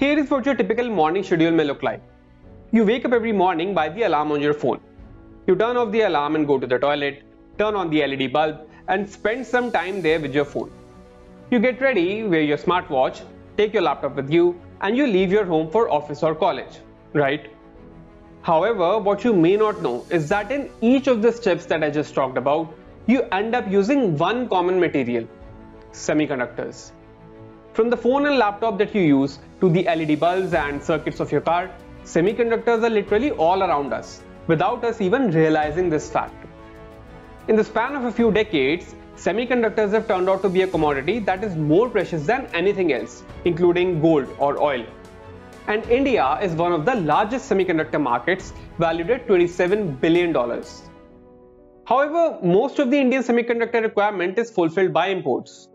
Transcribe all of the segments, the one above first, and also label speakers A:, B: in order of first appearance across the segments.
A: Here is what your typical morning schedule may look like. You wake up every morning by the alarm on your phone. You turn off the alarm and go to the toilet, turn on the LED bulb, and spend some time there with your phone. You get ready, wear your smartwatch, take your laptop with you, and you leave your home for office or college, right? However, what you may not know is that in each of the steps that I just talked about, you end up using one common material semiconductors. From the phone and laptop that you use to the LED bulbs and circuits of your car, semiconductors are literally all around us without us even realizing this fact. In the span of a few decades, semiconductors have turned out to be a commodity that is more precious than anything else, including gold or oil. And India is one of the largest semiconductor markets, valued at $27 billion. However, most of the Indian semiconductor requirement is fulfilled by imports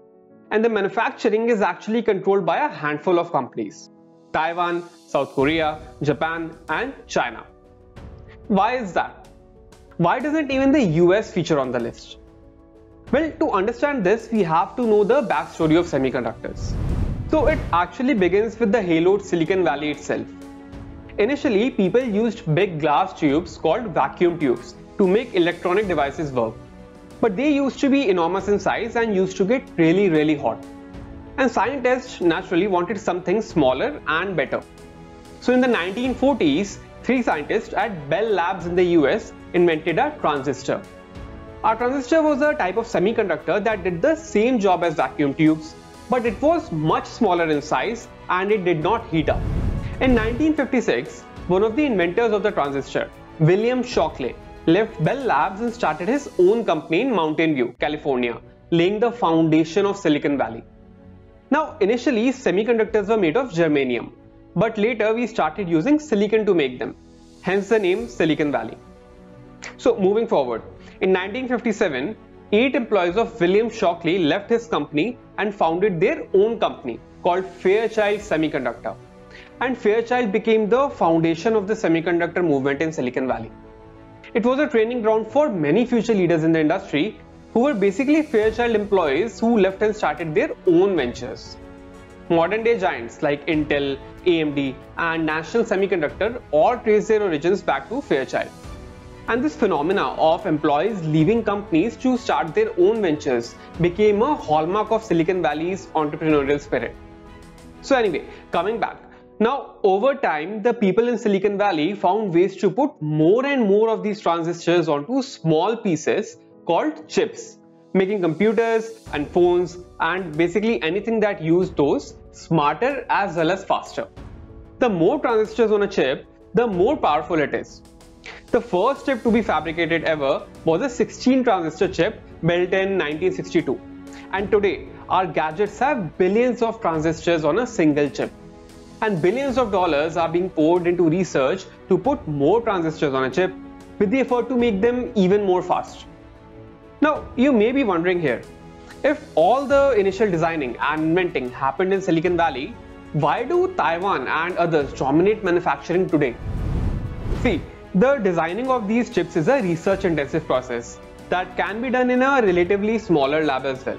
A: and the manufacturing is actually controlled by a handful of companies Taiwan, South Korea, Japan, and China. Why is that? Why doesn't even the US feature on the list? Well, to understand this, we have to know the backstory of semiconductors. So, it actually begins with the haloed Silicon Valley itself. Initially, people used big glass tubes called vacuum tubes to make electronic devices work but they used to be enormous in size and used to get really really hot. And scientists naturally wanted something smaller and better. So in the 1940s, three scientists at Bell Labs in the US invented a transistor. A transistor was a type of semiconductor that did the same job as vacuum tubes, but it was much smaller in size and it did not heat up. In 1956, one of the inventors of the transistor, William Shockley, left Bell Labs and started his own company in Mountain View, California, laying the foundation of Silicon Valley. Now, initially, semiconductors were made of germanium, but later we started using silicon to make them, hence the name Silicon Valley. So, moving forward, in 1957, eight employees of William Shockley left his company and founded their own company called Fairchild Semiconductor. And Fairchild became the foundation of the semiconductor movement in Silicon Valley. It was a training ground for many future leaders in the industry who were basically Fairchild employees who left and started their own ventures. Modern day giants like Intel, AMD, and National Semiconductor all trace their origins back to Fairchild. And this phenomena of employees leaving companies to start their own ventures became a hallmark of Silicon Valley's entrepreneurial spirit. So, anyway, coming back, now, over time, the people in Silicon Valley found ways to put more and more of these transistors onto small pieces called chips, making computers and phones and basically anything that used those smarter as well as faster. The more transistors on a chip, the more powerful it is. The first chip to be fabricated ever was a 16 transistor chip built in 1962. And today, our gadgets have billions of transistors on a single chip and billions of dollars are being poured into research to put more transistors on a chip with the effort to make them even more fast. Now, you may be wondering here, if all the initial designing and inventing happened in Silicon Valley, why do Taiwan and others dominate manufacturing today? See, the designing of these chips is a research intensive process that can be done in a relatively smaller lab as well.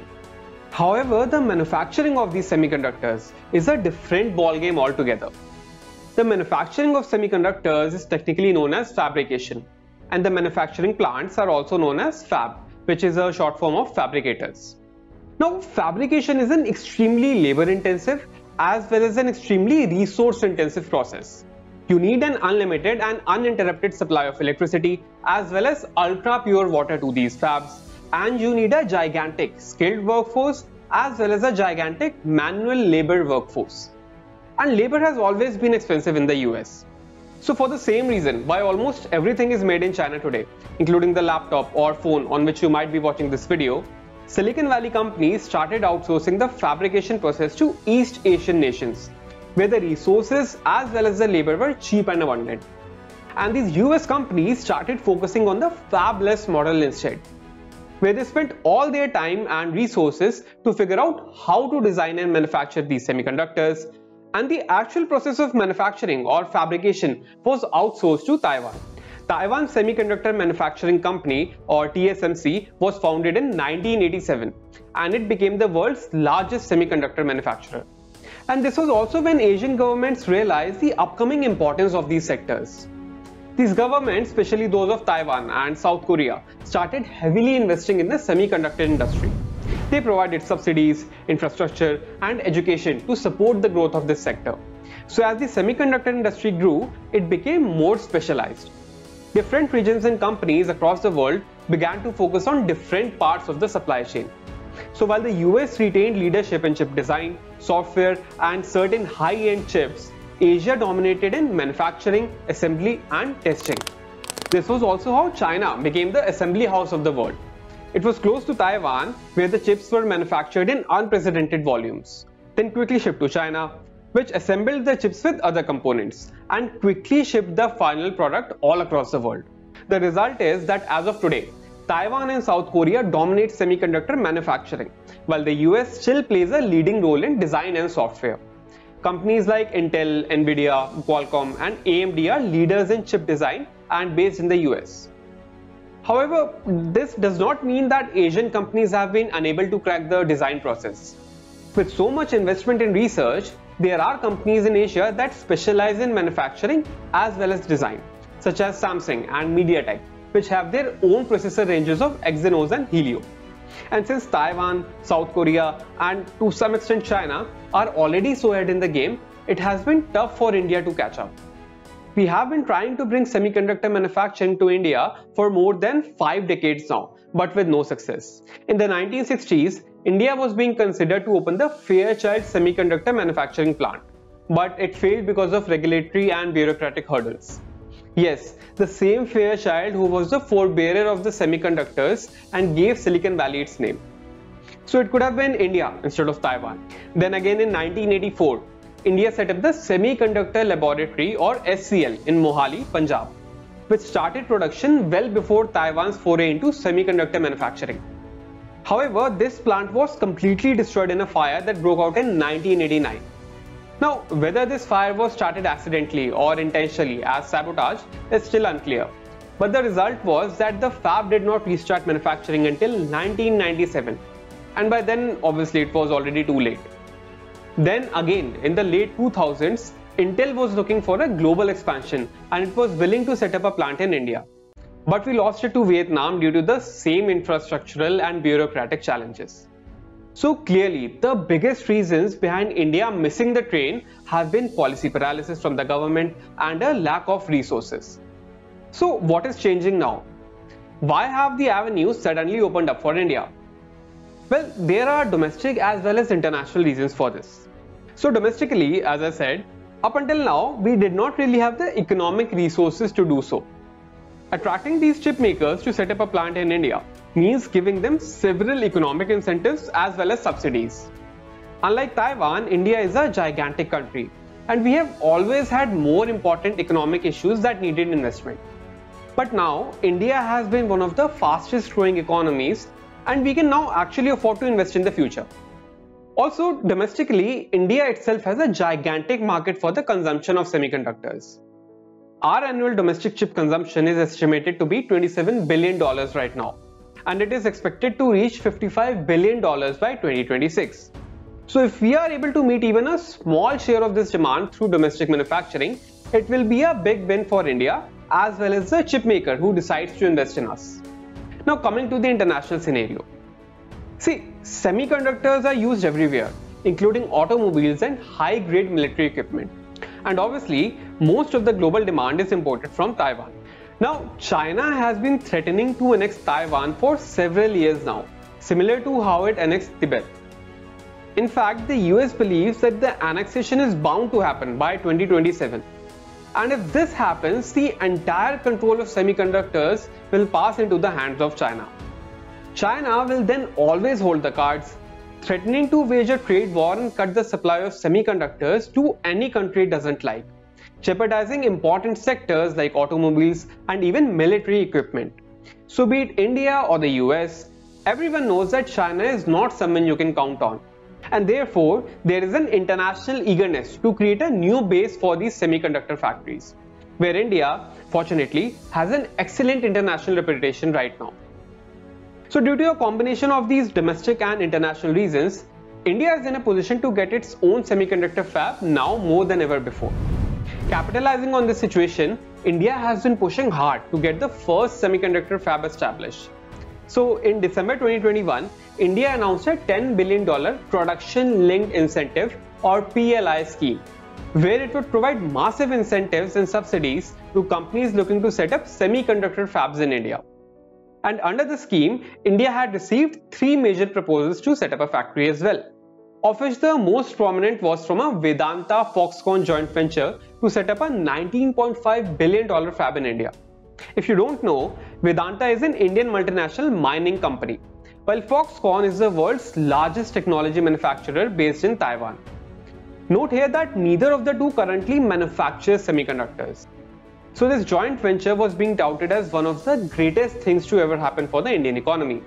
A: However, the manufacturing of these semiconductors is a different ballgame altogether. The manufacturing of semiconductors is technically known as fabrication, and the manufacturing plants are also known as fab, which is a short form of fabricators. Now, fabrication is an extremely labor intensive as well as an extremely resource intensive process. You need an unlimited and uninterrupted supply of electricity as well as ultra pure water to these fabs and you need a gigantic skilled workforce as well as a gigantic manual labor workforce. And labor has always been expensive in the US. So for the same reason why almost everything is made in China today, including the laptop or phone on which you might be watching this video, Silicon Valley companies started outsourcing the fabrication process to East Asian nations, where the resources as well as the labor were cheap and abundant. And these US companies started focusing on the fabless model instead, where they spent all their time and resources to figure out how to design and manufacture these semiconductors and the actual process of manufacturing or fabrication was outsourced to Taiwan. Taiwan Semiconductor Manufacturing Company or TSMC was founded in 1987 and it became the world's largest semiconductor manufacturer. And this was also when Asian governments realized the upcoming importance of these sectors. These governments, especially those of Taiwan and South Korea, started heavily investing in the semiconductor industry. They provided subsidies, infrastructure, and education to support the growth of this sector. So, as the semiconductor industry grew, it became more specialized. Different regions and companies across the world began to focus on different parts of the supply chain. So, while the US retained leadership in chip design, software, and certain high end chips, Asia dominated in manufacturing, assembly, and testing. This was also how China became the assembly house of the world. It was close to Taiwan, where the chips were manufactured in unprecedented volumes, then quickly shipped to China, which assembled the chips with other components and quickly shipped the final product all across the world. The result is that as of today, Taiwan and South Korea dominate semiconductor manufacturing, while the US still plays a leading role in design and software. Companies like Intel, Nvidia, Qualcomm, and AMD are leaders in chip design and based in the US. However, this does not mean that Asian companies have been unable to crack the design process. With so much investment in research, there are companies in Asia that specialize in manufacturing as well as design, such as Samsung and MediaTek, which have their own processor ranges of Exynos and Helio. And since Taiwan, South Korea, and to some extent China are already so ahead in the game, it has been tough for India to catch up. We have been trying to bring semiconductor manufacturing to India for more than five decades now, but with no success. In the 1960s, India was being considered to open the Fairchild semiconductor manufacturing plant, but it failed because of regulatory and bureaucratic hurdles. Yes, the same Fairchild who was the forebearer of the semiconductors and gave Silicon Valley its name. So it could have been India instead of Taiwan. Then again in 1984, India set up the Semiconductor Laboratory or SCL in Mohali, Punjab, which started production well before Taiwan's foray into semiconductor manufacturing. However, this plant was completely destroyed in a fire that broke out in 1989. Now, whether this fire was started accidentally or intentionally as sabotage is still unclear. But the result was that the fab did not restart manufacturing until 1997, and by then, obviously, it was already too late. Then again, in the late 2000s, Intel was looking for a global expansion and it was willing to set up a plant in India. But we lost it to Vietnam due to the same infrastructural and bureaucratic challenges. So clearly, the biggest reasons behind India missing the train have been policy paralysis from the government and a lack of resources. So what is changing now? Why have the avenues suddenly opened up for India? Well, there are domestic as well as international reasons for this. So domestically, as I said, up until now, we did not really have the economic resources to do so. Attracting these chip makers to set up a plant in India means giving them several economic incentives as well as subsidies. Unlike Taiwan, India is a gigantic country and we have always had more important economic issues that needed investment. But now, India has been one of the fastest growing economies and we can now actually afford to invest in the future. Also, domestically, India itself has a gigantic market for the consumption of semiconductors. Our annual domestic chip consumption is estimated to be $27 billion right now, and it is expected to reach $55 billion by 2026. So, if we are able to meet even a small share of this demand through domestic manufacturing, it will be a big win for India as well as the chip maker who decides to invest in us. Now, coming to the international scenario. See, semiconductors are used everywhere, including automobiles and high grade military equipment and obviously most of the global demand is imported from Taiwan. Now, China has been threatening to annex Taiwan for several years now, similar to how it annexed Tibet. In fact, the US believes that the annexation is bound to happen by 2027. And if this happens, the entire control of semiconductors will pass into the hands of China. China will then always hold the cards threatening to wage a trade war and cut the supply of semiconductors to any country it doesn't like, jeopardizing important sectors like automobiles and even military equipment. So, be it India or the US, everyone knows that China is not someone you can count on. And therefore, there is an international eagerness to create a new base for these semiconductor factories, where India, fortunately, has an excellent international reputation right now. So due to a combination of these domestic and international reasons, India is in a position to get its own semiconductor fab now more than ever before. Capitalizing on this situation, India has been pushing hard to get the first semiconductor fab established. So in December 2021, India announced a $10 billion production linked incentive or PLI scheme, where it would provide massive incentives and subsidies to companies looking to set up semiconductor fabs in India. And under the scheme, India had received three major proposals to set up a factory as well of which the most prominent was from a Vedanta Foxconn joint venture to set up a $19.5 billion fab in India. If you don't know, Vedanta is an Indian multinational mining company, while Foxconn is the world's largest technology manufacturer based in Taiwan. Note here that neither of the two currently manufactures semiconductors. So this joint venture was being touted as one of the greatest things to ever happen for the Indian economy.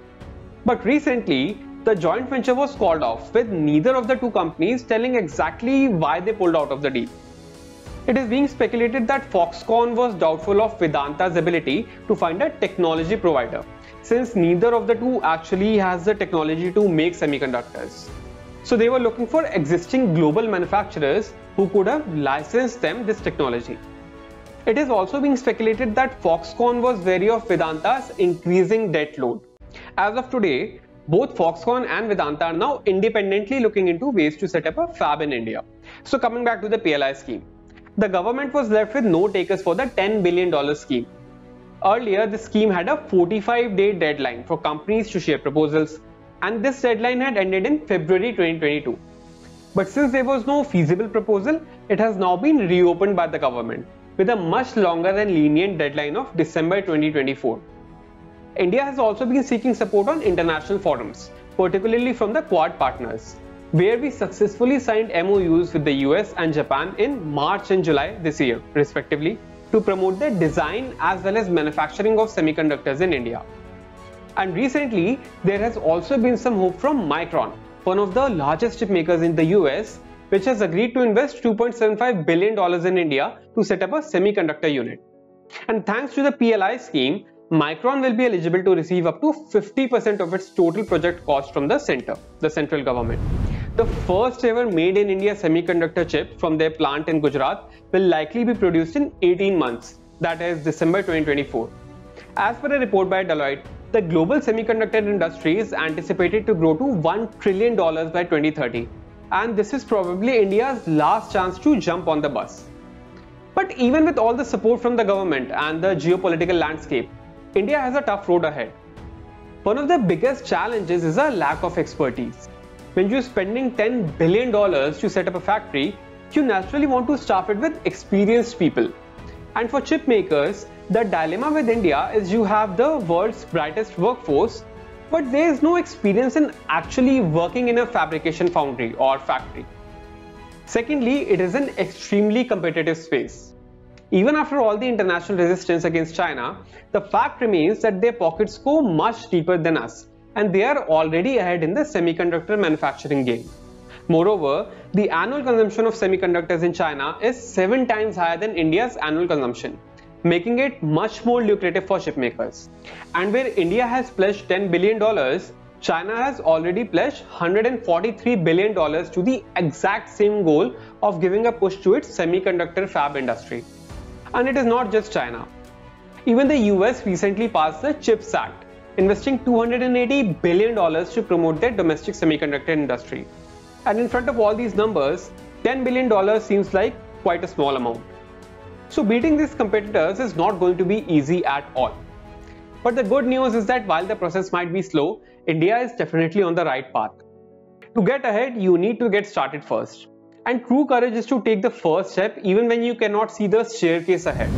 A: But recently, the joint venture was called off, with neither of the two companies telling exactly why they pulled out of the deal. It is being speculated that Foxconn was doubtful of Vedanta's ability to find a technology provider, since neither of the two actually has the technology to make semiconductors. So they were looking for existing global manufacturers who could have licensed them this technology. It is also being speculated that Foxconn was wary of Vedanta's increasing debt load. As of today, both Foxconn and Vedanta are now independently looking into ways to set up a fab in India. So coming back to the PLI scheme, the government was left with no takers for the $10 billion scheme. Earlier, the scheme had a 45-day deadline for companies to share proposals, and this deadline had ended in February 2022. But since there was no feasible proposal, it has now been reopened by the government with a much longer and lenient deadline of December 2024. India has also been seeking support on international forums, particularly from the Quad partners, where we successfully signed MOUs with the US and Japan in March and July this year, respectively, to promote the design as well as manufacturing of semiconductors in India. And recently, there has also been some hope from Micron, one of the largest chip makers in the US, which has agreed to invest $2.75 billion in India to set up a semiconductor unit. And thanks to the PLI scheme, Micron will be eligible to receive up to 50% of its total project cost from the center, the central government. The first ever made in India semiconductor chip from their plant in Gujarat will likely be produced in 18 months, that is December 2024. As per a report by Deloitte, the global semiconductor industry is anticipated to grow to $1 trillion by 2030, and this is probably India's last chance to jump on the bus. But even with all the support from the government and the geopolitical landscape, India has a tough road ahead. One of the biggest challenges is a lack of expertise. When you're spending $10 billion to set up a factory, you naturally want to staff it with experienced people. And for chip makers, the dilemma with India is you have the world's brightest workforce, but there is no experience in actually working in a fabrication foundry or factory. Secondly, it is an extremely competitive space. Even after all the international resistance against China, the fact remains that their pockets go much deeper than us, and they are already ahead in the semiconductor manufacturing game. Moreover, the annual consumption of semiconductors in China is 7 times higher than India's annual consumption, making it much more lucrative for chipmakers. And where India has pledged $10 billion, China has already pledged $143 billion to the exact same goal of giving a push to its semiconductor fab industry. And it is not just China. Even the US recently passed the CHIPS Act, investing $280 billion to promote their domestic semiconductor industry. And in front of all these numbers, $10 billion seems like quite a small amount. So beating these competitors is not going to be easy at all. But the good news is that while the process might be slow, India is definitely on the right path. To get ahead, you need to get started first. And true courage is to take the first step even when you cannot see the staircase ahead.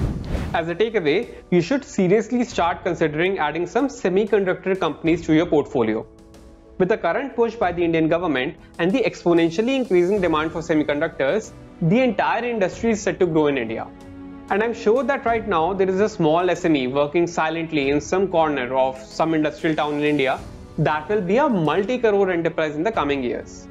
A: As a takeaway, you should seriously start considering adding some semiconductor companies to your portfolio. With the current push by the Indian government and the exponentially increasing demand for semiconductors, the entire industry is set to grow in India. And I'm sure that right now there is a small SME working silently in some corner of some industrial town in India that will be a multi crore enterprise in the coming years.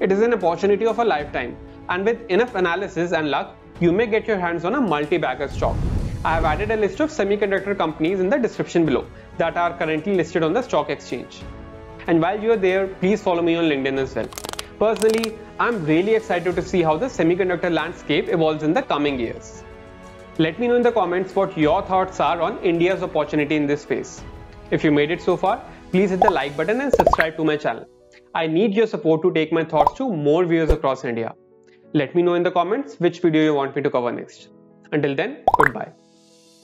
A: It is an opportunity of a lifetime, and with enough analysis and luck, you may get your hands on a multi-bagger stock. I have added a list of semiconductor companies in the description below that are currently listed on the stock exchange. And while you are there, please follow me on LinkedIn as well. Personally, I'm really excited to see how the semiconductor landscape evolves in the coming years. Let me know in the comments what your thoughts are on India's opportunity in this space. If you made it so far, please hit the like button and subscribe to my channel. I need your support to take my thoughts to more viewers across India. Let me know in the comments which video you want me to cover next. Until then, goodbye.